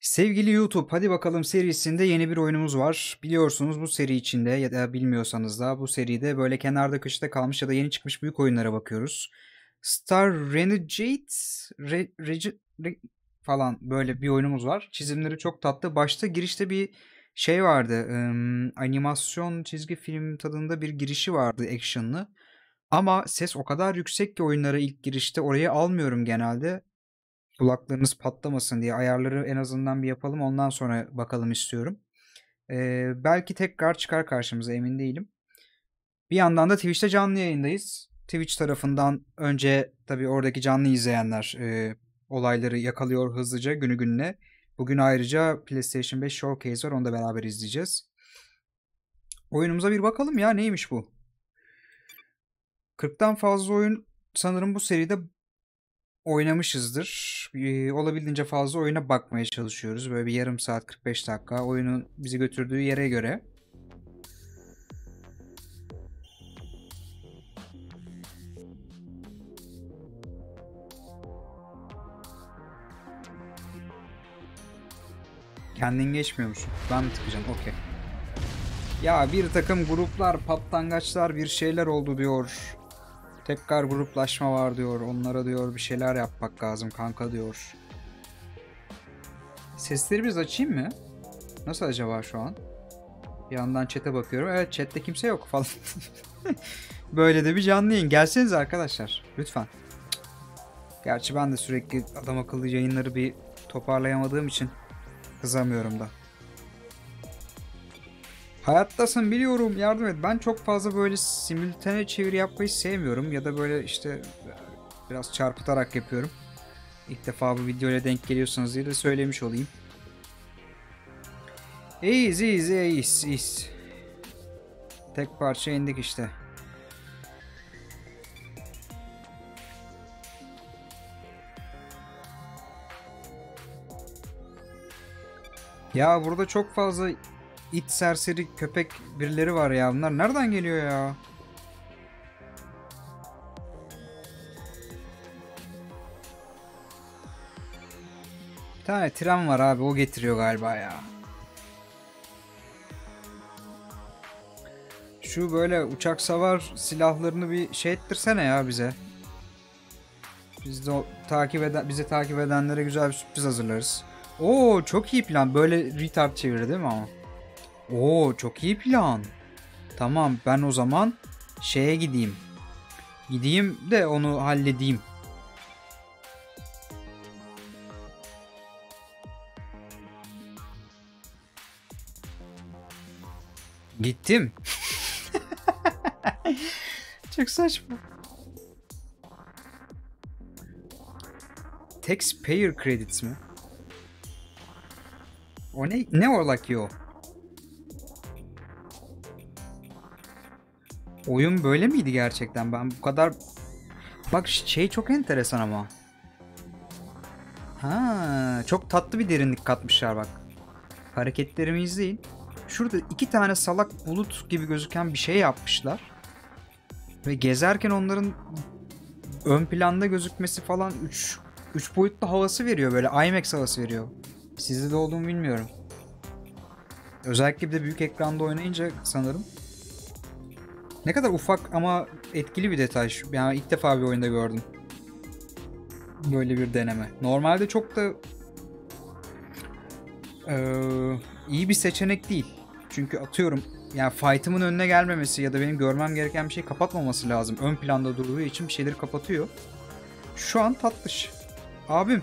Sevgili YouTube, hadi bakalım serisinde yeni bir oyunumuz var. Biliyorsunuz bu seri içinde ya da bilmiyorsanız da bu seride böyle kenarda köşede kalmış ya da yeni çıkmış büyük oyunlara bakıyoruz. Star Renegade Re, Regi- Re- falan böyle bir oyunumuz var. Çizimleri çok tatlı. Başta girişte bir şey vardı. ım, animasyon çizgi film tadında bir girişi vardı action'lı. Ama ses o kadar yüksek ki oyunlara ilk girişte orayı almıyorum genelde kulaklarınız patlamasın diye ayarları en azından bir yapalım ondan sonra bakalım istiyorum. Ee, belki tekrar çıkar karşımıza emin değilim. Bir yandan da Twitch'te canlı yayındayız. Twitch tarafından önce tabii oradaki canlı izleyenler e, olayları yakalıyor hızlıca günü gününe. Bugün ayrıca PlayStation 5 Showcase var onu da beraber izleyeceğiz. Oyunumuza bir bakalım ya neymiş bu? 40'tan fazla oyun sanırım bu seride oynamışızdır. Olabildiğince fazla oyuna bakmaya çalışıyoruz. Böyle bir yarım saat 45 dakika oyunun bizi götürdüğü yere göre. Kendin geçmiyor? Ben mi tıkacağım? Okey. Ya bir takım gruplar, patlangaçlar bir şeyler oldu diyor. Tekrar gruplaşma var diyor. Onlara diyor bir şeyler yapmak lazım kanka diyor. Sesleri biz açayım mı? Nasıl acaba şu an? Bir yandan chat'e bakıyorum. Evet chat'te kimse yok falan. Böyle de bir canlı yayın. Gelseniz arkadaşlar. Lütfen. Gerçi ben de sürekli adam akıllı yayınları bir toparlayamadığım için kızamıyorum da. Hayattasın biliyorum yardım et. Ben çok fazla böyle simultane çeviri yapmayı sevmiyorum ya da böyle işte biraz çarpıtarak yapıyorum. İlk defa bu videoya denk geliyorsanız diye de söylemiş olayım. İyiyiz iyiyiz iyiyiz iyiyiz. Tek parça indik işte. Ya burada çok fazla it serseri köpek birileri var ya. Bunlar nereden geliyor ya? Bir tane tren var abi. O getiriyor galiba ya. Şu böyle uçak savar silahlarını bir şey ettirsene ya bize. Biz de o, takip eden bizi takip edenlere güzel bir sürpriz hazırlarız. Oo çok iyi plan. Böyle retard çeviri değil mi ama? Oo çok iyi plan. Tamam ben o zaman şeye gideyim. Gideyim de onu halledeyim. Gittim. çok saçma. Taxpayer credits mi? O ne? Ne o ki? Oyun böyle miydi gerçekten? Ben bu kadar... Bak şey çok enteresan ama. Ha, çok tatlı bir derinlik katmışlar bak. Hareketlerimi izleyin. Şurada iki tane salak bulut gibi gözüken bir şey yapmışlar. Ve gezerken onların ön planda gözükmesi falan 3 3 boyutlu havası veriyor böyle IMAX havası veriyor. Sizde de olduğunu bilmiyorum. Özellikle bir de büyük ekranda oynayınca sanırım. Ne kadar ufak ama etkili bir detay. Yani ilk defa bir oyunda gördüm. Böyle bir deneme. Normalde çok da ee, iyi bir seçenek değil. Çünkü atıyorum yani fight'ımın önüne gelmemesi ya da benim görmem gereken bir şey kapatmaması lazım. Ön planda durduğu için bir şeyleri kapatıyor. Şu an tatlış. Abim.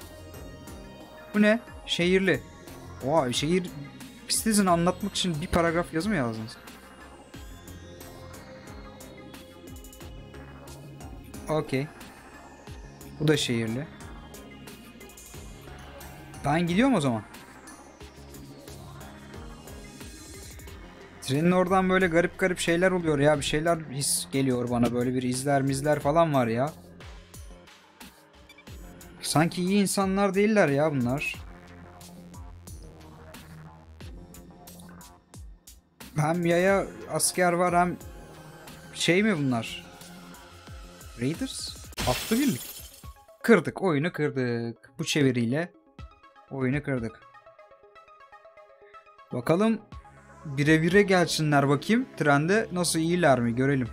Bu ne? Şehirli. Oha şehir Citizen anlatmak için bir paragraf yazı mı yazdınız? Okey. Bu da şehirli. Ben gidiyorum o zaman. Trenin oradan böyle garip garip şeyler oluyor ya. Bir şeyler his geliyor bana. Böyle bir izler mizler falan var ya. Sanki iyi insanlar değiller ya bunlar. Hem yaya asker var hem şey mi bunlar? Raiders? Atlı birlik. Kırdık. Oyunu kırdık. Bu çeviriyle oyunu kırdık. Bakalım bire bire gelsinler bakayım. Trende nasıl iyiler mi görelim.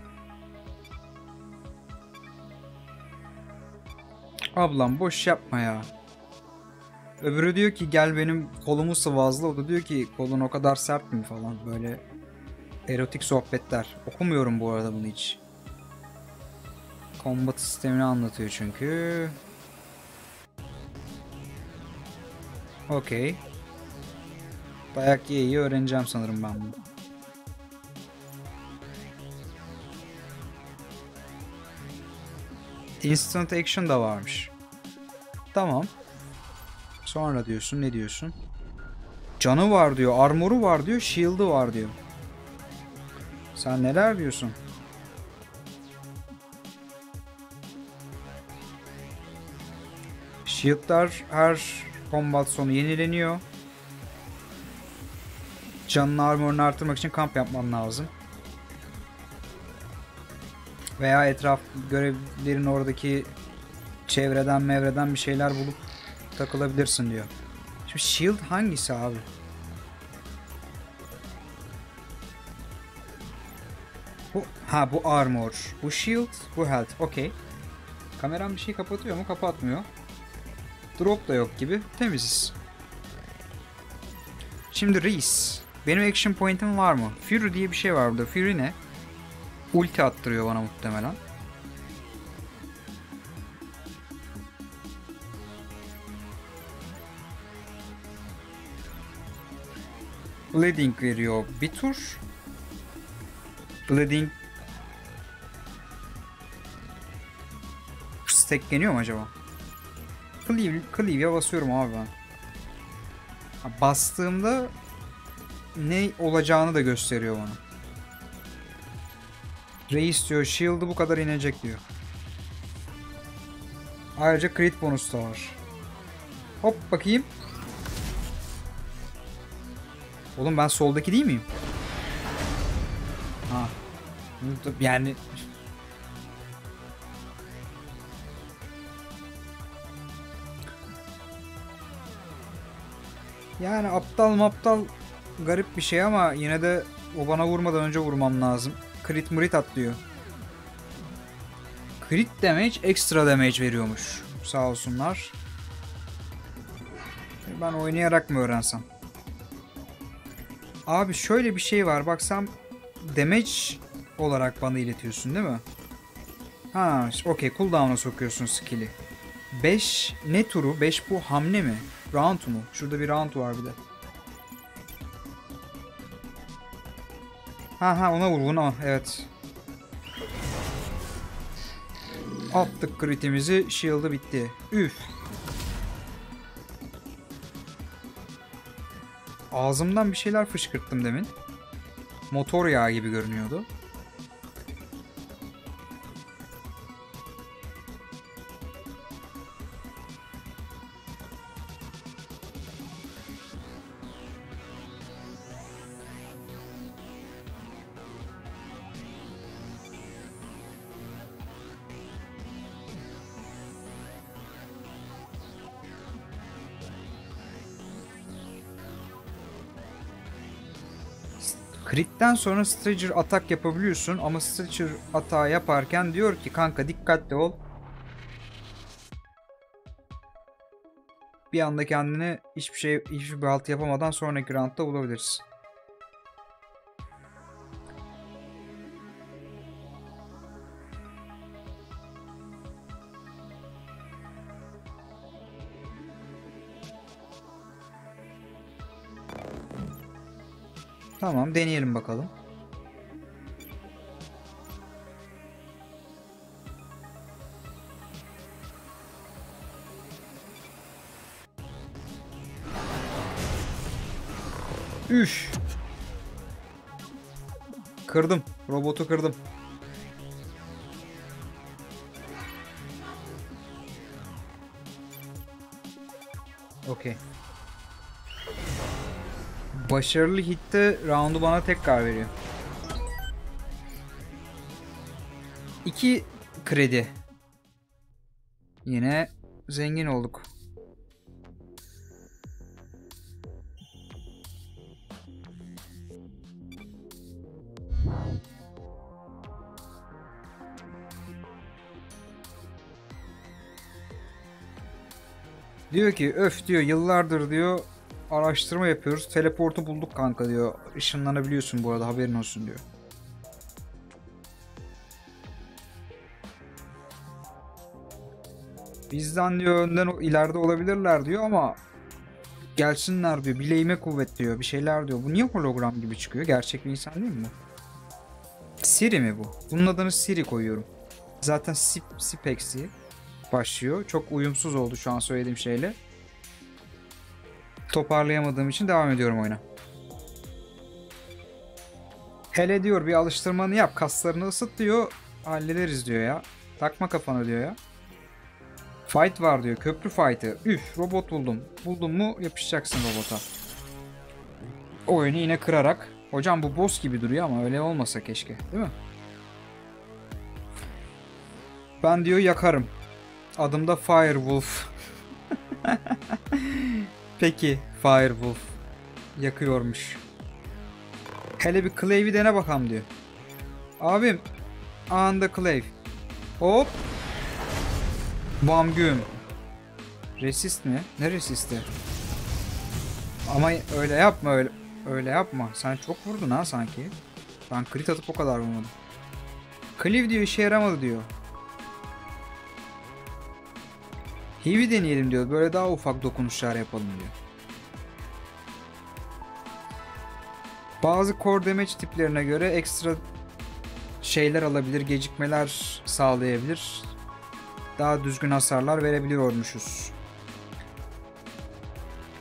Ablam boş yapma ya. Öbürü diyor ki gel benim kolumu sıvazla. O da diyor ki kolun o kadar sert mi falan. Böyle erotik sohbetler. Okumuyorum bu arada bunu hiç. Combat sistemini anlatıyor çünkü. Okey. Dayak ye iyi öğreneceğim sanırım ben bunu. Instant action da varmış. Tamam. Sonra diyorsun ne diyorsun? Canı var diyor, armoru var diyor, shield'ı var diyor. Sen neler diyorsun? Shield'lar her combat sonu yenileniyor. Canını armorunu artırmak için kamp yapman lazım. Veya etraf görevlerin oradaki çevreden mevreden bir şeyler bulup takılabilirsin diyor. Şimdi shield hangisi abi? Bu, ha bu armor. Bu shield, bu health. Okey. Kameram bir şey kapatıyor mu? Kapatmıyor. Drop da yok gibi. Temiziz. Şimdi reis. Benim action point'im var mı? Fury diye bir şey var burada. Fury ne? Ulti attırıyor bana muhtemelen. Bleeding veriyor bir tur. Bleeding stackleniyor mu acaba? Cleave, Cleave'ye basıyorum abi ben. Bastığımda ne olacağını da gösteriyor bana. Reis diyor shield'ı bu kadar inecek diyor. Ayrıca crit bonus da var. Hop bakayım. Oğlum ben soldaki değil miyim? Ha. Yani Yani aptal maptal garip bir şey ama yine de o bana vurmadan önce vurmam lazım. Crit murit atlıyor. Crit damage ekstra damage veriyormuş. Sağ olsunlar. Ben oynayarak mı öğrensem? Abi şöyle bir şey var. Bak sen damage olarak bana iletiyorsun değil mi? Ha, okey. Cooldown'a sokuyorsun skill'i. 5 ne turu? 5 bu hamle mi? Round mu? Şurada bir round var bir de. Ha ha ona vur buna. Evet. Attık critimizi. Shield'ı bitti. Üf. Ağzımdan bir şeyler fışkırttım demin. Motor yağı gibi görünüyordu. Crit'ten sonra Stranger atak yapabiliyorsun ama Stranger atağı yaparken diyor ki kanka dikkatli ol. Bir anda kendini hiçbir şey hiçbir bir halt yapamadan sonraki roundda bulabilirsin. Tamam deneyelim bakalım. Üf. Kırdım. Robotu kırdım. Okey başarılı hitte roundu bana tekrar veriyor. 2 kredi. Yine zengin olduk. Diyor ki öf diyor yıllardır diyor araştırma yapıyoruz. Teleportu bulduk kanka diyor. Işınlanabiliyorsun bu arada haberin olsun diyor. Bizden diyor önden ileride olabilirler diyor ama gelsinler diyor. Bileğime kuvvet diyor. Bir şeyler diyor. Bu niye hologram gibi çıkıyor? Gerçek bir insan değil mi bu? Siri mi bu? Bunun adını Siri koyuyorum. Zaten Sip, Sipex'i başlıyor. Çok uyumsuz oldu şu an söylediğim şeyle. Toparlayamadığım için devam ediyorum oyuna. Hele diyor bir alıştırmanı yap. Kaslarını ısıt diyor. Hallederiz diyor ya. Takma kafana diyor ya. Fight var diyor. Köprü fight'ı. Üf robot buldum. Buldum mu yapışacaksın robota. Oyunu yine kırarak. Hocam bu boss gibi duruyor ama öyle olmasa keşke. Değil mi? Ben diyor yakarım. Adım da Firewolf. Peki Firewolf. Yakıyormuş. Hele bir Clave'i dene bakalım diyor. Abim. Anında Clave. Hop. Bam güm. Resist mi? Ne resisti? Ama öyle yapma öyle. Öyle yapma. Sen çok vurdun ha sanki. Ben crit atıp o kadar vurmadım. Cleave diyor işe yaramadı diyor. Heavy deneyelim diyor. Böyle daha ufak dokunuşlar yapalım diyor. Bazı core damage tiplerine göre ekstra şeyler alabilir, gecikmeler sağlayabilir. Daha düzgün hasarlar verebilir olmuşuz.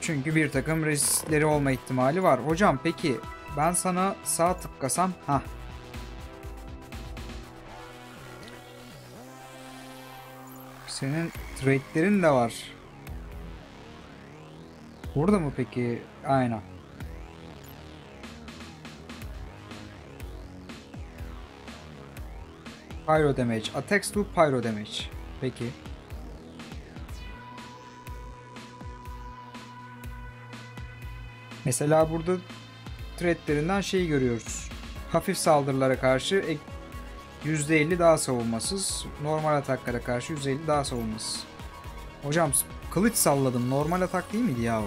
Çünkü bir takım riskleri olma ihtimali var. Hocam peki ben sana sağ tıklasam ha. Senin trade'lerin de var. Burada mı peki? Aynen. Pyro damage. Attacks to pyro damage. Peki. Mesela burada threadlerinden şeyi görüyoruz. Hafif saldırılara karşı %50 daha savunmasız. Normal ataklara karşı %50 daha savunmasız. Hocam kılıç salladım. Normal atak değil miydi ya o?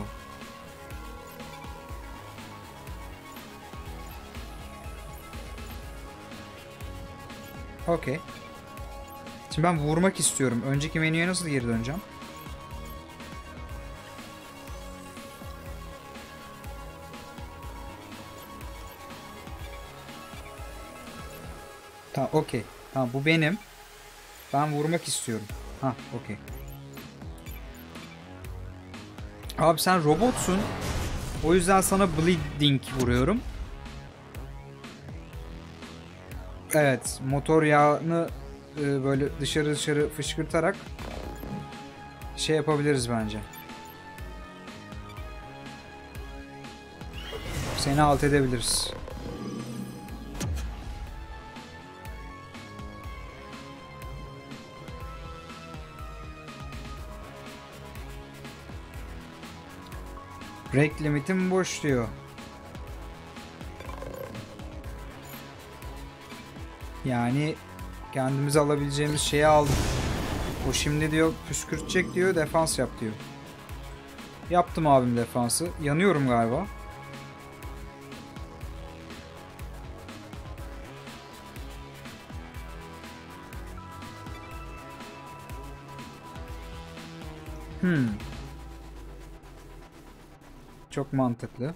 Okey. Şimdi ben vurmak istiyorum. Önceki menüye nasıl geri döneceğim? Tamam okey. Tamam bu benim. Ben vurmak istiyorum. Ha okey. Abi sen robotsun. O yüzden sana bleeding vuruyorum. Evet, motor yağını e, böyle dışarı dışarı fışkırtarak şey yapabiliriz bence. Seni alt edebiliriz. Break limitim boş diyor. Yani kendimize alabileceğimiz şeyi aldık. O şimdi diyor püskürtecek diyor defans yap diyor. Yaptım abim defansı. Yanıyorum galiba. Hmm. Çok mantıklı.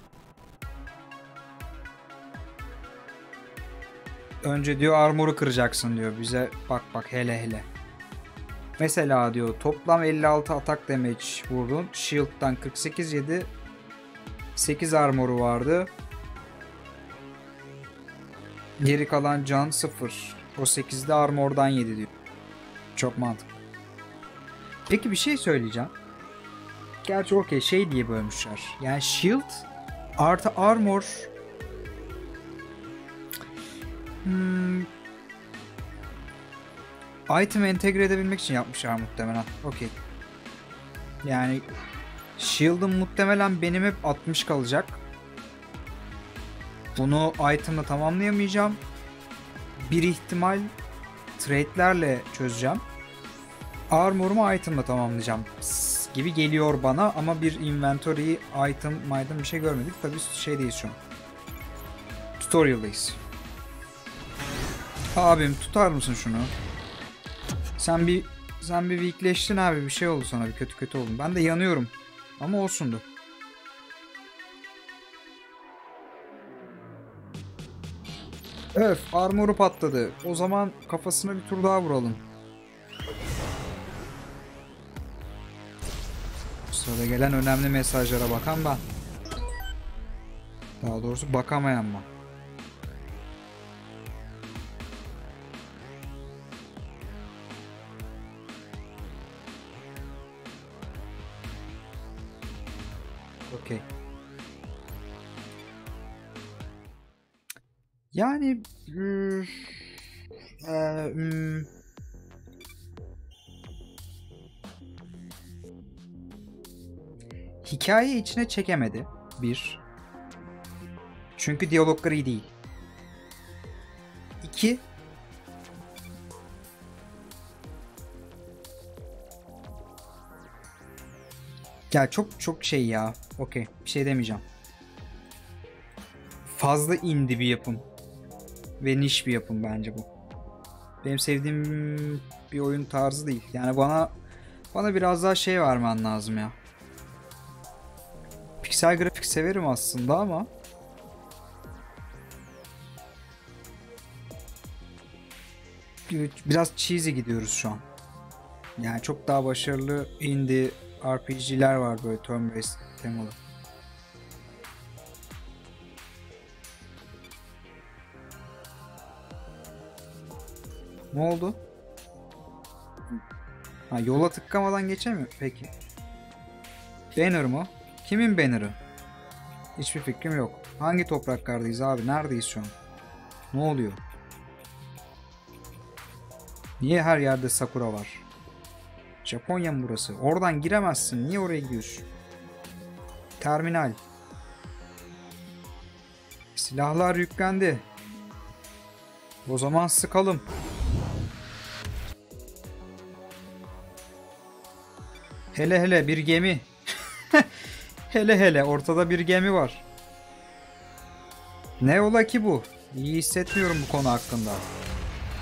Önce diyor armoru kıracaksın diyor bize. Bak bak hele hele. Mesela diyor toplam 56 atak damage vurdun. Shield'dan 48 yedi. 8 armoru vardı. Geri kalan can 0. O 8'de armordan yedi diyor. Çok mantıklı. Peki bir şey söyleyeceğim. Gerçi okey şey diye bölmüşler. Yani shield artı armor Hmm. Item entegre edebilmek için yapmışlar muhtemelen. Okey. Yani Shield'ım muhtemelen benim hep 60 kalacak. Bunu item'la tamamlayamayacağım. Bir ihtimal trade'lerle çözeceğim. Armor'umu item'la tamamlayacağım. Gibi geliyor bana ama bir inventory item item bir şey görmedik. Tabii şeydeyiz şu an. Tutorial'dayız. Abim tutar mısın şunu? Sen bir sen bir weakleştin abi bir şey oldu sana bir kötü kötü oldun. Ben de yanıyorum. Ama olsundu. Öf armoru patladı. O zaman kafasına bir tur daha vuralım. Sırada gelen önemli mesajlara bakan ben. Daha doğrusu bakamayan ben. Okey. Yani hmm, eee, hikaye içine çekemedi. Bir. Çünkü diyalogları iyi değil. İki. Ya çok çok şey ya. Okey. Bir şey demeyeceğim. Fazla indie bir yapım. Ve niş bir yapım bence bu. Benim sevdiğim bir oyun tarzı değil. Yani bana bana biraz daha şey vermen lazım ya. Piksel grafik severim aslında ama biraz cheesy gidiyoruz şu an. Yani çok daha başarılı indie RPG'ler var böyle turn based temalı. Ne oldu? Ha, yola tıklamadan geçemiyor. Peki. Banner mı? Kimin banner'ı? Hiçbir fikrim yok. Hangi topraklardayız abi? Neredeyiz şu an? Ne oluyor? Niye her yerde Sakura var? Japonya mı burası? Oradan giremezsin. Niye oraya gidiyorsun? Terminal. Silahlar yüklendi. O zaman sıkalım. Hele hele bir gemi. Hele hele ortada bir gemi var. Ne ola ki bu? İyi hissetmiyorum bu konu hakkında.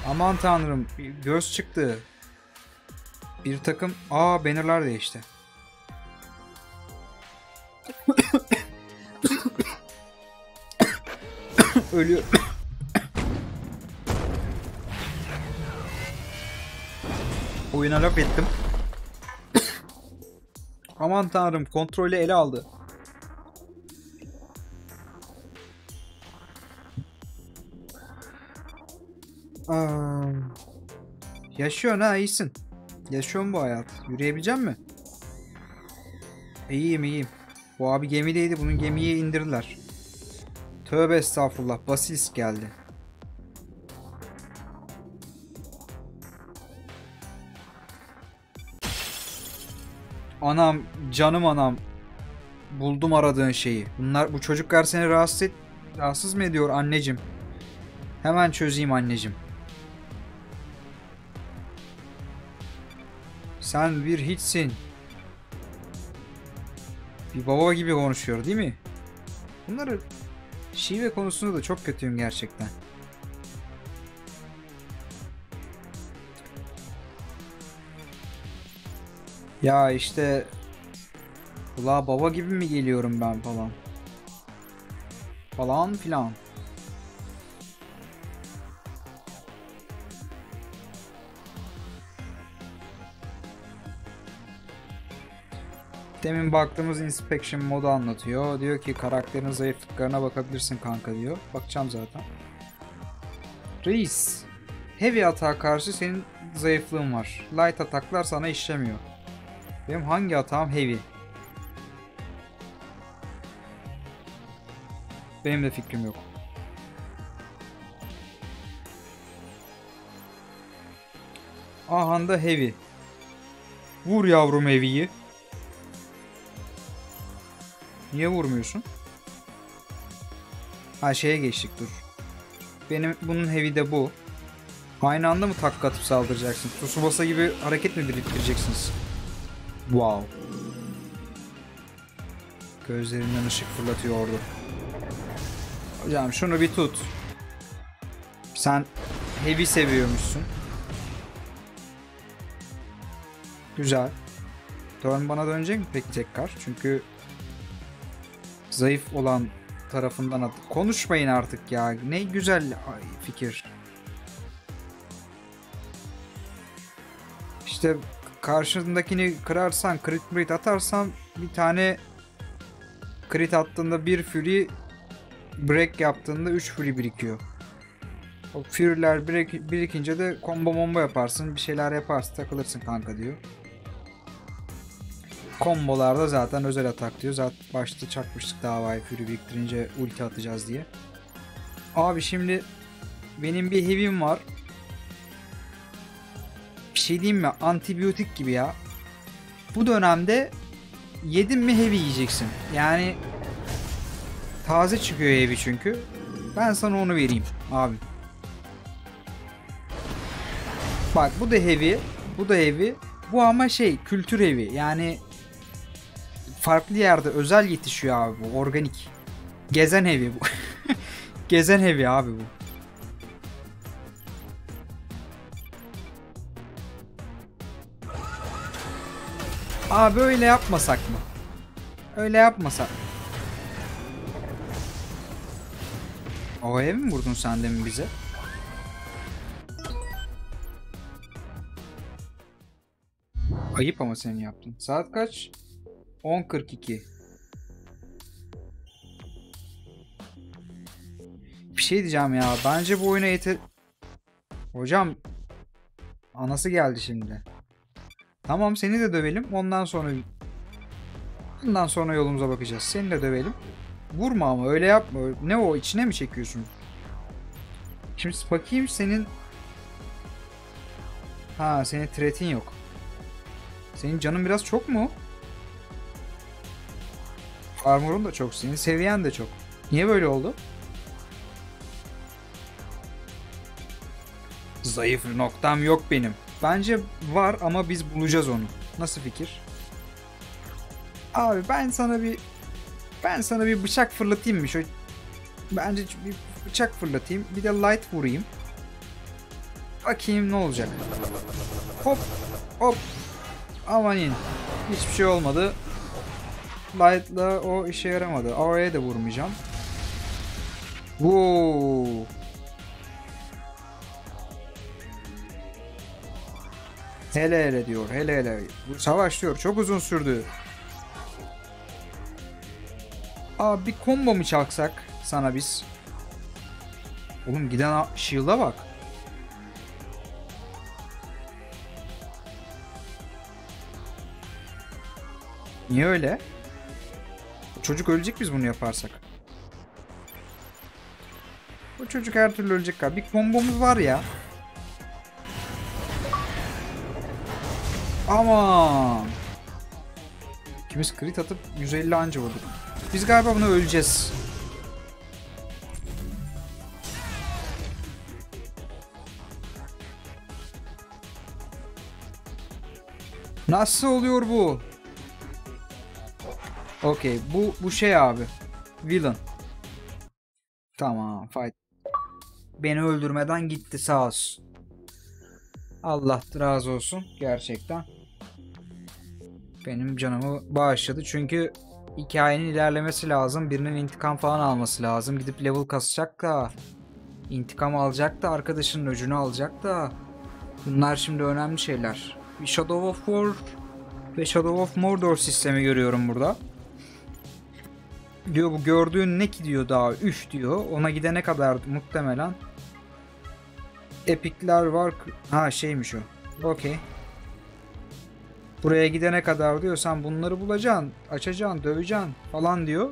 Aman tanrım göz çıktı. Bir takım... Aa bannerlar değişti. Ölüyor. Oyuna laf ettim. Aman tanrım kontrolü ele aldı. Aa, yaşıyorsun ha iyisin. Yaşıyorum bu hayat. Yürüyebilecek mi? İyiyim iyiyim. Bu abi gemideydi. Bunun gemiyi indirdiler. Tövbe estağfurullah. Basilisk geldi. Anam, canım anam. Buldum aradığın şeyi. Bunlar bu çocuklar seni rahatsız et, rahatsız mı ediyor anneciğim? Hemen çözeyim anneciğim. Sen bir hiçsin. Bir baba gibi konuşuyor değil mi? Bunları şive konusunda da çok kötüyüm gerçekten. Ya işte Ula baba gibi mi geliyorum ben falan. Falan filan. Demin baktığımız inspection modu anlatıyor. Diyor ki karakterin zayıflıklarına bakabilirsin kanka diyor. Bakacağım zaten. Reis. Heavy atağa karşı senin zayıflığın var. Light ataklar sana işlemiyor. Benim hangi atağım heavy? Benim de fikrim yok. Ahanda heavy. Vur yavrum heavy'yi. Niye vurmuyorsun? Ha şeye geçtik dur. Benim bunun heavy de bu. Aynı anda mı takka atıp saldıracaksın? Tsubasa gibi hareket mi biriktireceksiniz? Wow. Gözlerinden ışık fırlatıyordu. Hocam şunu bir tut. Sen heavy seviyormuşsun. Güzel. Dön bana dönecek mi peki tekrar? Çünkü zayıf olan tarafından at. Konuşmayın artık ya. Ne güzel fikir. İşte karşındakini kırarsan, crit crit atarsan bir tane crit attığında bir fury break yaptığında 3 fury birikiyor. O fury'ler birik, birikince de combo bomba yaparsın, bir şeyler yaparsın, takılırsın kanka diyor. Kombolarda zaten özel atak diyor. Zaten başta çakmıştık davayı Fury biriktirince ulti atacağız diye. Abi şimdi benim bir heavy'm var. Şey diyeyim mi? Antibiyotik gibi ya. Bu dönemde yedin mi heavy yiyeceksin. Yani taze çıkıyor heavy çünkü. Ben sana onu vereyim abi. Bak bu da heavy. Bu da heavy. Bu ama şey kültür evi. Yani farklı yerde özel yetişiyor abi bu. Organik. Gezen evi bu. Gezen evi abi bu. Abi öyle yapmasak mı? Öyle yapmasak. O ev mi vurdun sen demin bize? Ayıp ama senin yaptın. Saat kaç? 10.42 Bir şey diyeceğim ya. Bence bu oyuna yeter... Hocam anası geldi şimdi. Tamam seni de dövelim. Ondan sonra ondan sonra yolumuza bakacağız. Seni de dövelim. Vurma ama öyle yapma. Ne o içine mi çekiyorsun? Şimdi bakayım senin Ha senin tretin yok. Senin canın biraz çok mu? Armor'un da çok. Senin seviyen de çok. Niye böyle oldu? Zayıf noktam yok benim. Bence var ama biz bulacağız onu. Nasıl fikir? Abi ben sana bir ben sana bir bıçak fırlatayım mı? Şöyle bence bir bıçak fırlatayım. Bir de light vurayım. Bakayım ne olacak. Hop hop. Amanin. Hiçbir şey olmadı. Light'la o işe yaramadı. Oraya da vurmayacağım. Wow. Hele hele diyor. Hele hele. Bu savaş diyor. Çok uzun sürdü. Abi bir combo mu çalksak sana biz? Oğlum giden shield'a bak. Niye öyle? Çocuk ölecek biz bunu yaparsak. Bu çocuk her türlü ölecek abi. Bir kombomuz var ya. Aman. İkimiz crit atıp 150 anca vurduk. Biz galiba bunu öleceğiz. Nasıl oluyor bu? Okey. Bu, bu şey abi. Villain. Tamam. Fight. Beni öldürmeden gitti sağ olsun. Allah razı olsun. Gerçekten. Benim canımı bağışladı. Çünkü hikayenin ilerlemesi lazım. Birinin intikam falan alması lazım. Gidip level kasacak da. intikam alacak da. Arkadaşının öcünü alacak da. Bunlar şimdi önemli şeyler. Shadow of War ve Shadow of Mordor sistemi görüyorum burada diyor bu gördüğün ne ki diyor daha üf diyor. Ona gidene kadar muhtemelen epikler var. Ha şeymiş o. Okey. Buraya gidene kadar diyor sen bunları bulacaksın, açacaksın, döveceksin falan diyor.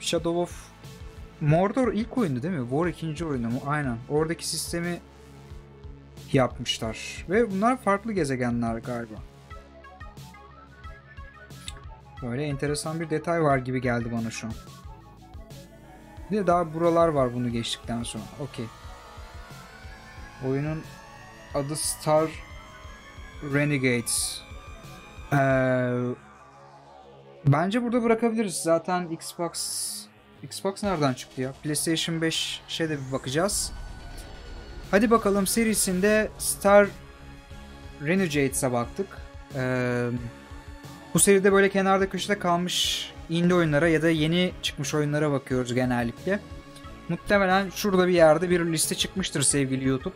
Shadow of Mordor ilk oyundu değil mi? War ikinci oyunu mu? Aynen. Oradaki sistemi yapmışlar. Ve bunlar farklı gezegenler galiba. Böyle enteresan bir detay var gibi geldi bana şu an. Bir de daha buralar var bunu geçtikten sonra. Okey. Oyunun adı Star Renegades. Ee, Bence burada bırakabiliriz. Zaten Xbox Xbox nereden çıktı ya? PlayStation 5 şey de bir bakacağız. Hadi bakalım serisinde Star Renegades'e baktık. Ee, bu seride böyle kenarda köşede kalmış indie oyunlara ya da yeni çıkmış oyunlara bakıyoruz genellikle. Muhtemelen şurada bir yerde bir liste çıkmıştır sevgili YouTube.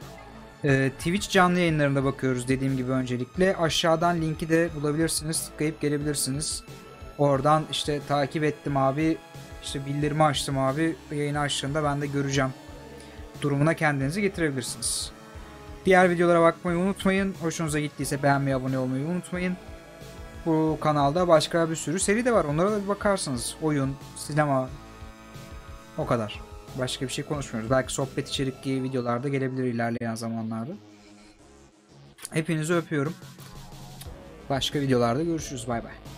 Ee, Twitch canlı yayınlarında bakıyoruz dediğim gibi öncelikle. Aşağıdan linki de bulabilirsiniz. Tıklayıp gelebilirsiniz. Oradan işte takip ettim abi. İşte bildirimi açtım abi. Yayını açtığında ben de göreceğim. Durumuna kendinizi getirebilirsiniz. Diğer videolara bakmayı unutmayın. Hoşunuza gittiyse beğenmeyi, abone olmayı unutmayın. Bu kanalda başka bir sürü seri de var. Onlara da bir bakarsınız. Oyun, sinema. O kadar. Başka bir şey konuşmuyoruz. Belki sohbet içerikli videolarda gelebilir ilerleyen zamanlarda. Hepinizi öpüyorum. Başka videolarda görüşürüz. Bay bay.